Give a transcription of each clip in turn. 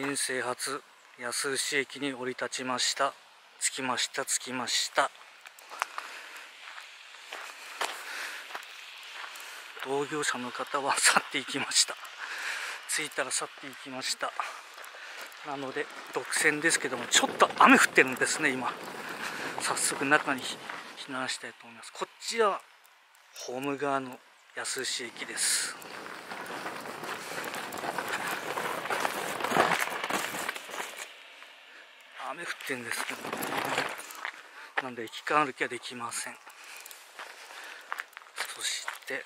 人生初安牛駅に降り立ちました。着きました着きました。同業者の方は去っていきました。着いたら去っていきました。なので独占ですけどもちょっと雨降ってるんですね今。早速中に避難したいと思います。こっちはホーム側の安牛駅です。雨降ってるんですけど、ね、なんで駅間歩きはできません。そして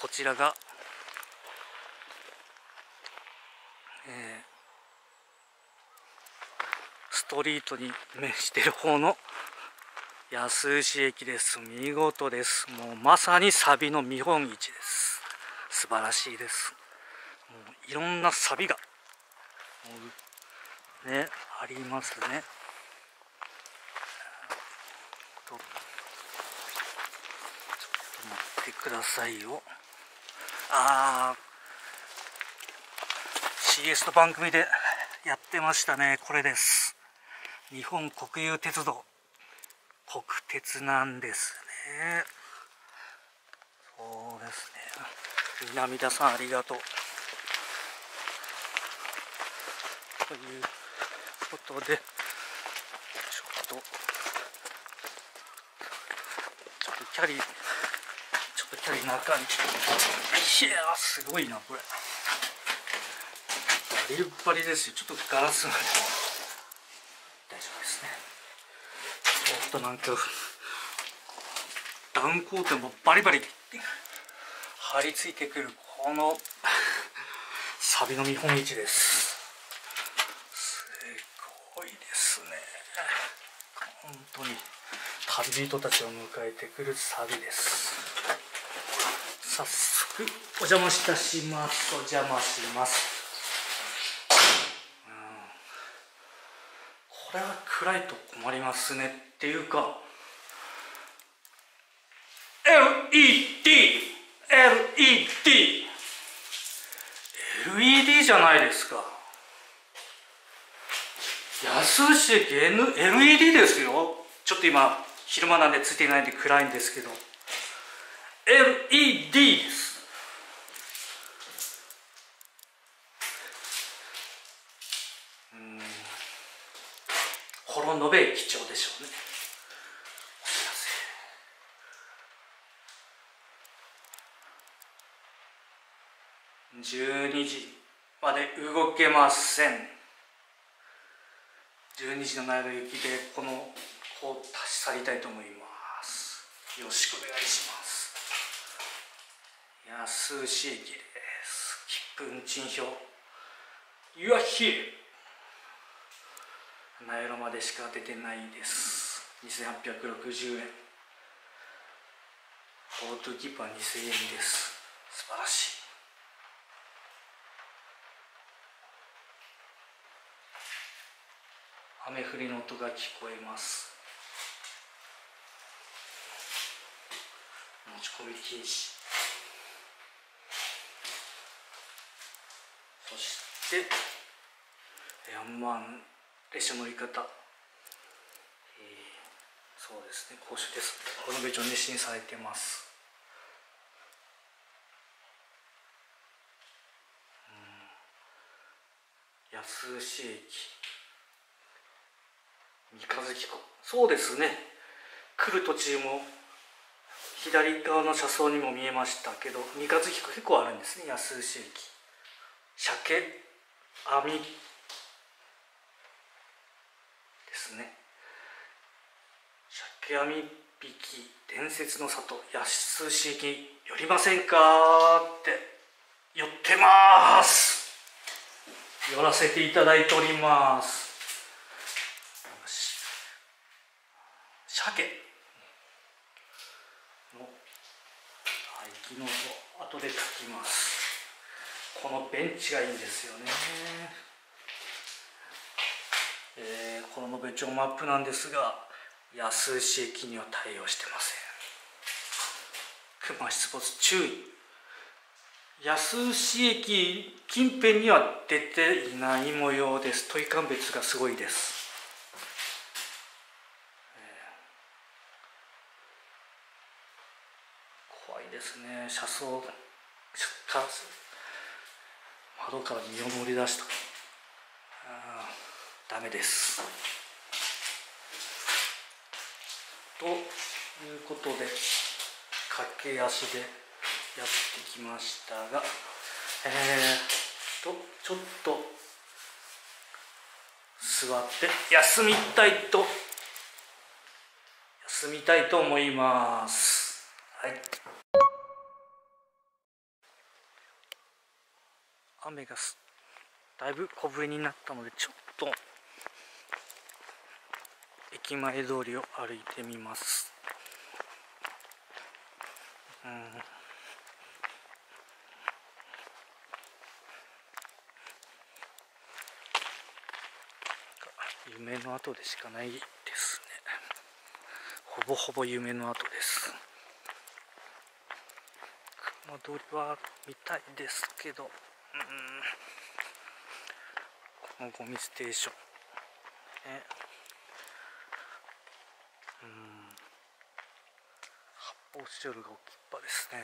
こちらが、えー、ストリートに面してる方の安牛駅です。見事です。もうまさにサビの見本市です。素晴らしいです。いろんなサビがねありますね。ちょっと待ってくださいよ。ああ CS の番組でやってましたね。これです。日本国有鉄道。国鉄なんですね。そうですね。南田さんありがとう。ということでちょっとちょっとキャリーちょっとキャリー中に。いやすごいなこれ。バリバリですよ。ちょっとガラスが大丈夫ですね。ちょっとなんかダウンコートもバリバリ張り付いてくるこのサビの見本市ですごいですね本当に旅人たちを迎えてくるサビです。早速お邪魔いたします。お邪魔します、うん、これは暗いと困りますねっていうか LED LED LED じゃないですか。安牛駅 LED ですよ。ちょっと今昼間なんでついていないんで暗いんですけど。LED です。うん。幌延べ貴重でしょうね。12時まで動けません。12時の前の雪でこのこう立ち去りたいと思います。よろしくお願いします。安牛駅です。切符運賃表 You are here 名寄までしか出てないです。2860円。ポートキーパー2000円です。素晴らしい。雨降りの音が聞こえます。ち込み禁止。そしてヤンマン列車乗り方、えー、そうですね。講習です。この部長熱心されてます。安牛駅。三日月湖。そうですね。来る途中も左側の車窓にも見えましたけど三日月結構あるんですね。安牛駅。鮭網ですね。鮭網引き伝説の里安牛駅寄りませんかって寄ってます。寄らせていただいております。鮭のはい昨日と後で書きますこのベンチがいいんですよね。えー、この延べ帳マップなんですが安牛駅には対応してません。熊出没注意。安牛駅近辺には出ていない模様です。問い鑑別がすごいです、怖いですね。車窓窓から身を乗り出した。あダメです。ということで駆け足でやってきましたがえー、とちょっと座って休みたいと休みたいと思います。はい。雨がだいぶ小降りになったのでちょっと駅前通りを歩いてみます。うん。夢の後でしかないですね。ほぼほぼ夢の後です。熊通りは見たいですけど。このゴミステーションね。うん。発泡スチロールが置きっぱですね。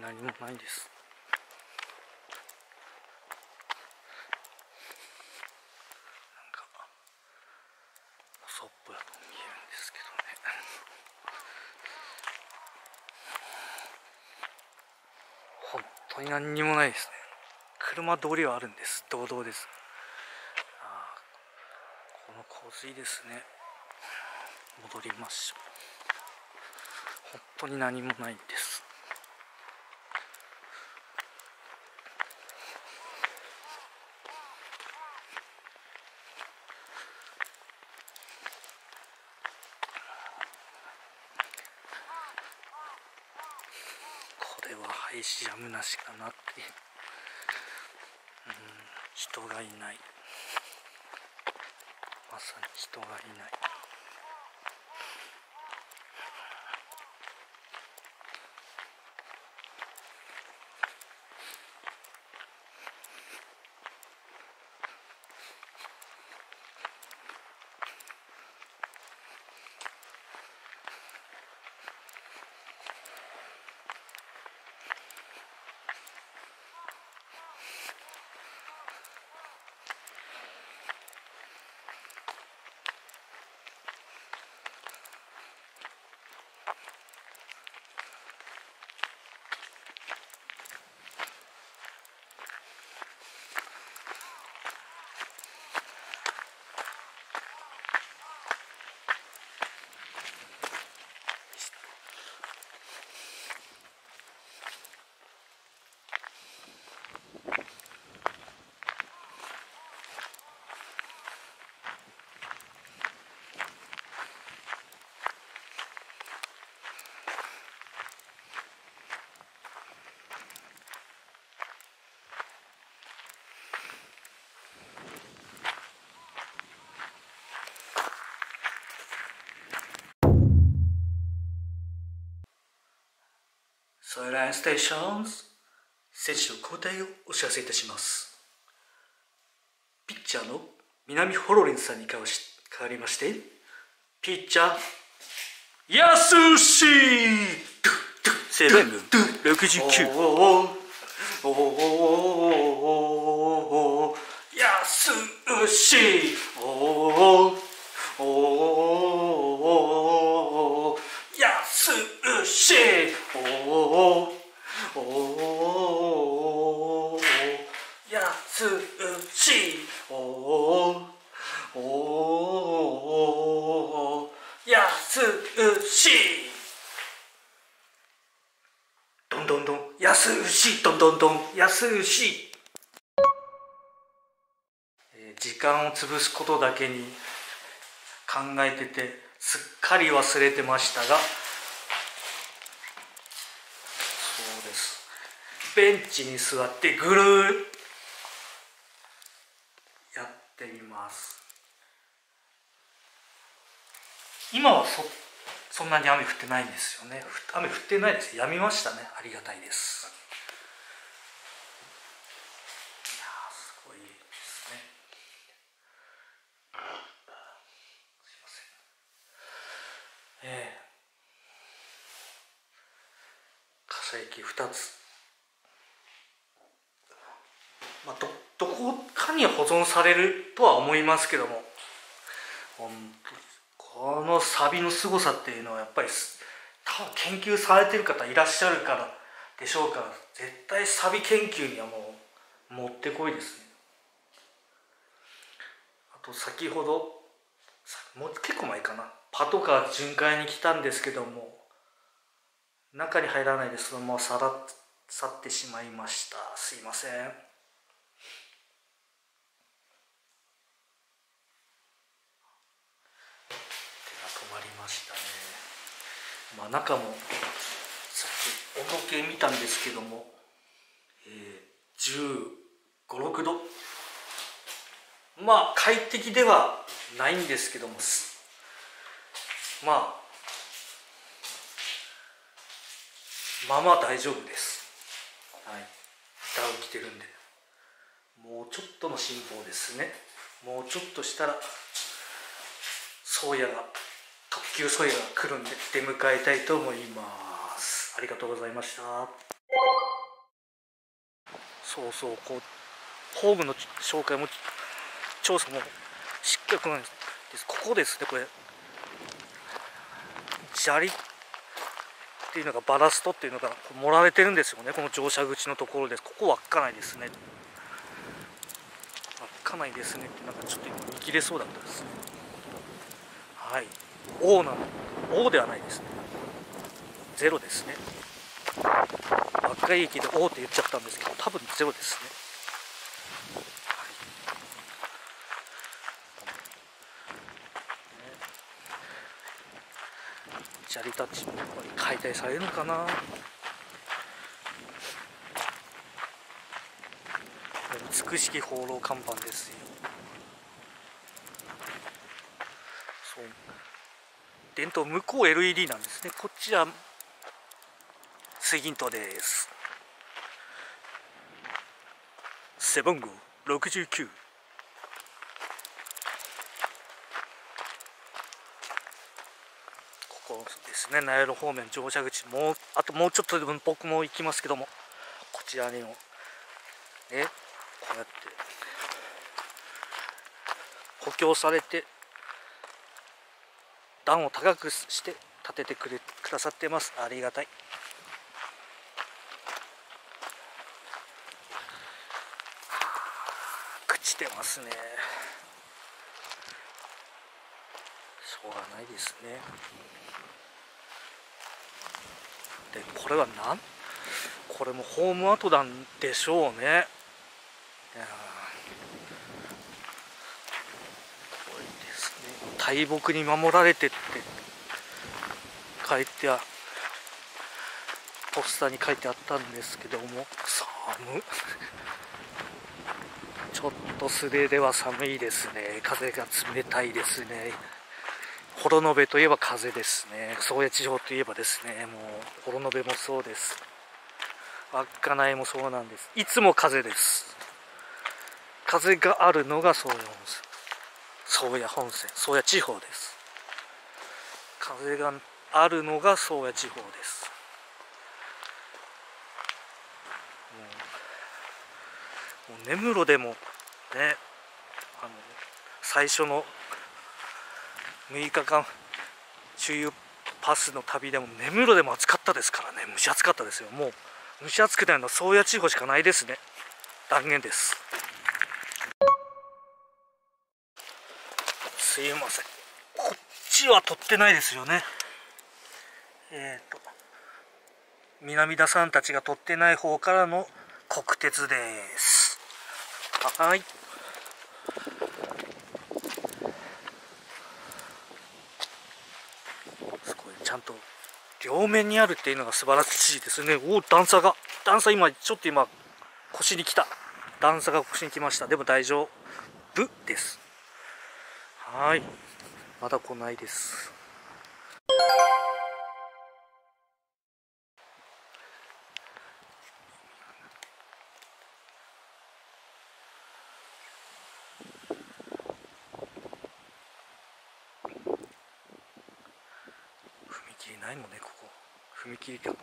何もないですなんか細っぽやと見えるんですけどね当に何にもないですね。車通りはあるんです。堂々です。あこの洪水ですね。戻りましょう。本当に何もないんです。廃止やむなしかなって、うん、人がいない。まさに人がいない。宗谷ラインステーションズ選手の交代をお知らせいたします。ピッチャーの南ホロレンさんに変わりましてピッチャー安牛背番号69おおおヤスシおおおヤスシおおおやつしおおやつしどんどんどんやすしどんどんどんやすし時間を潰すことだけに考えててすっかり忘れてましたがそうです。ベンチに座ってぐるやってみます。今はそそんなに雨降ってないんですよね。雨降ってないです。やみましたね。ありがたいですいやすごいですねすいませんええ火災機2つ。まあ、どどこかに保存されるとは思いますけども。このサビの凄さっていうのはやっぱり多分研究されてる方いらっしゃるからでしょうから絶対サビ研究にはもうもってこいですね。あと先ほどもう結構前かな。パトカー巡回に来たんですけども。中に入らないでそのままさら去ってしまいました。すいません。したね。まあ中もさっき温度計見たんですけども、えー、1 5 6度。まあ快適ではないんですけどもまあまあまあ大丈夫です。はい。ダウン着てるんで。もうちょっとの辛抱ですね。もうちょっとしたら宗谷が特急ソイが来るんで出迎えたいと思います。ありがとうございました。そうそうこうホームの紹介も調査もしっかりこのです。ここですねこれ。砂利っていうのがバラストっていうのが盛られてるんですよね。この乗車口のところで。すここは開かないですね。開かないですね。ってなんかちょっと今見切れそうだったですはい。O なの。O ではないですね。0ですね。若い駅で O って言っちゃったんですけど多分0ですね、砂利タッチも解体されるのかな。美しき放浪看板ですよ。そう。電灯向こう LED なんですね。こっちは水銀灯です。背番号69ここですね。名寄方面乗車口もうあともうちょっとで僕も行きますけどもこちらにもねこうやって補強されて段を高くして立ててくれくださってます。ありがたい。朽ちてますね。しょうがないですね。でこれは何これもホームアウトなんでしょうね。いや大木に守られてって書いてあポスターに書いてあったんですけども。寒ちょっと素手では寒いですね。風が冷たいですね。幌延といえば風ですね。宗谷地方といえばですね。もう幌延もそうです。稚内もそうなんです。いつも風です。風があるのが宗谷温泉宗谷本線。宗谷地方です。風があるのが宗谷地方です。もう根室でもねあの最初の6日間周遊パスの旅でも根室でも暑かったですからね。蒸し暑かったですよ。もう蒸し暑くないのは宗谷地方しかないですね。断言です。すいません。こっちは取ってないですよね。えっ、ー、と南田さんたちが取ってない方からの国鉄です。はいすごいちゃんと両面にあるっていうのが素晴らしいですね。おお段差が。段差今ちょっと今腰に来た。段差が腰に来ました。でも大丈夫です。はい。まだ来ないです踏切ないもんねここ踏切か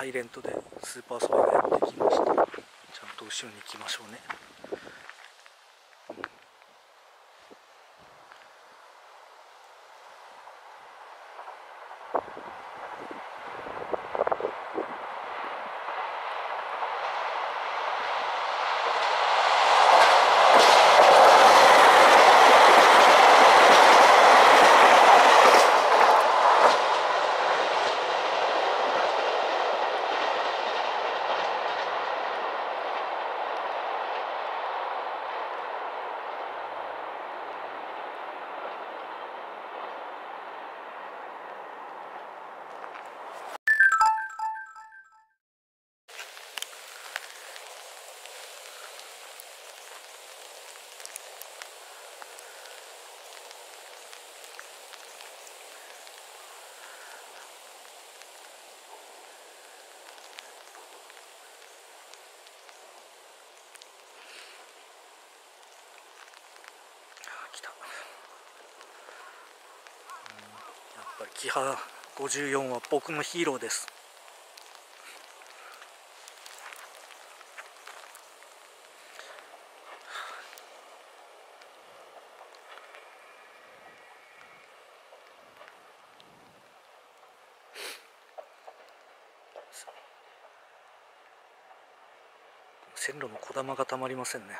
サイレントでスーパーソバがやってきました。ちゃんと後ろに行きましょうね。うん、うん、やっぱりキハ54は僕のヒーローです。線路のこだまがたまりませんね。